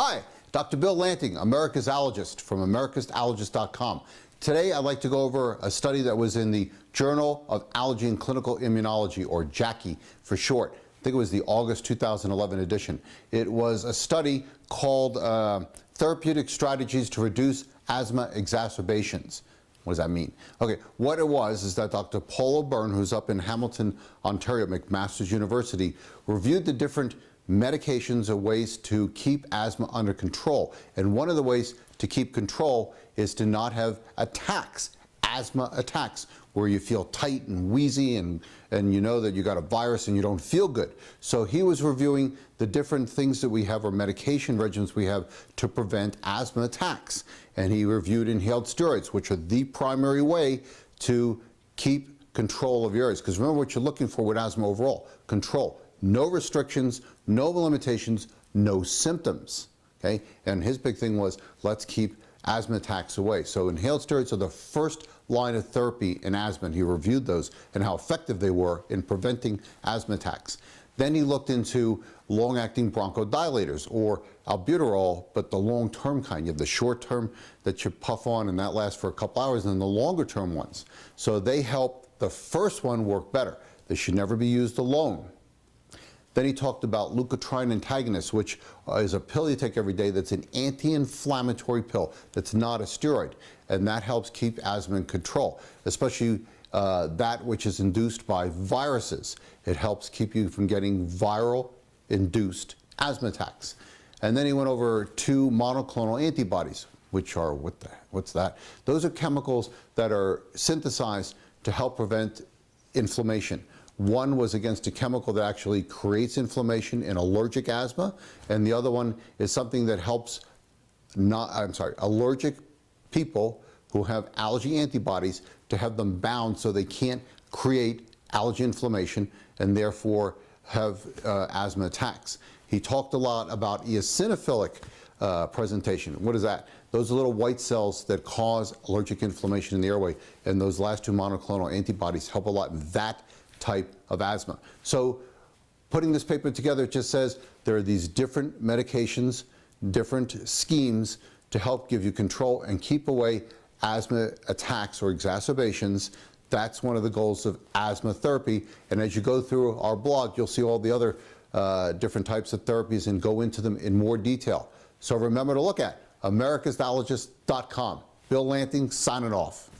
Hi, Dr. Bill Lanting, America's Allergist from americasallergist.com. Today I'd like to go over a study that was in the Journal of Allergy and Clinical Immunology, or JACI for short. I think it was the August 2011 edition. It was a study called uh, Therapeutic Strategies to Reduce Asthma Exacerbations. What does that mean? Okay, what it was is that Dr. Paul O'Byrne, who's up in Hamilton, Ontario, McMaster's University, reviewed the different medications are ways to keep asthma under control. And one of the ways to keep control is to not have attacks, asthma attacks, where you feel tight and wheezy and, and you know that you got a virus and you don't feel good. So he was reviewing the different things that we have or medication regimens we have to prevent asthma attacks. And he reviewed inhaled steroids, which are the primary way to keep control of yours. Because remember what you're looking for with asthma overall, control no restrictions, no limitations, no symptoms. Okay? And his big thing was let's keep asthma attacks away. So inhaled steroids are the first line of therapy in asthma. And He reviewed those and how effective they were in preventing asthma attacks. Then he looked into long-acting bronchodilators or albuterol, but the long-term kind. You have the short-term that you puff on and that lasts for a couple hours, and then the longer-term ones. So they help the first one work better. They should never be used alone. Then he talked about leukotriene antagonist, which uh, is a pill you take every day that's an anti-inflammatory pill that's not a steroid. And that helps keep asthma in control, especially uh, that which is induced by viruses. It helps keep you from getting viral-induced asthma attacks. And then he went over two monoclonal antibodies, which are, what the, what's that? Those are chemicals that are synthesized to help prevent inflammation. One was against a chemical that actually creates inflammation in allergic asthma, and the other one is something that helps not, I'm sorry, allergic people who have allergy antibodies to have them bound so they can't create allergy inflammation and therefore have uh, asthma attacks. He talked a lot about eosinophilic uh, presentation. What is that? Those little white cells that cause allergic inflammation in the airway, and those last two monoclonal antibodies help a lot in that type of asthma. So putting this paper together, it just says there are these different medications, different schemes to help give you control and keep away asthma attacks or exacerbations. That's one of the goals of asthma therapy. And as you go through our blog, you'll see all the other uh, different types of therapies and go into them in more detail. So remember to look at americasallergist.com. Bill Lanting signing off.